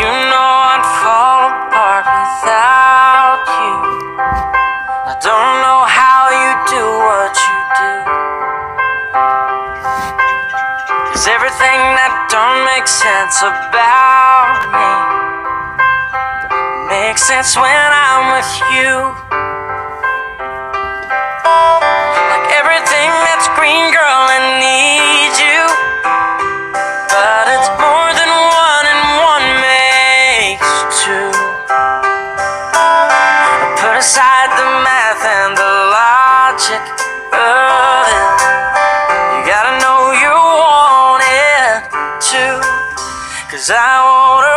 You know I'd fall apart without you. I don't know how you do what you do. Cause everything that don't make sense about me makes sense when I'm with you. Like everything that's green, girl, too. Cause I wanna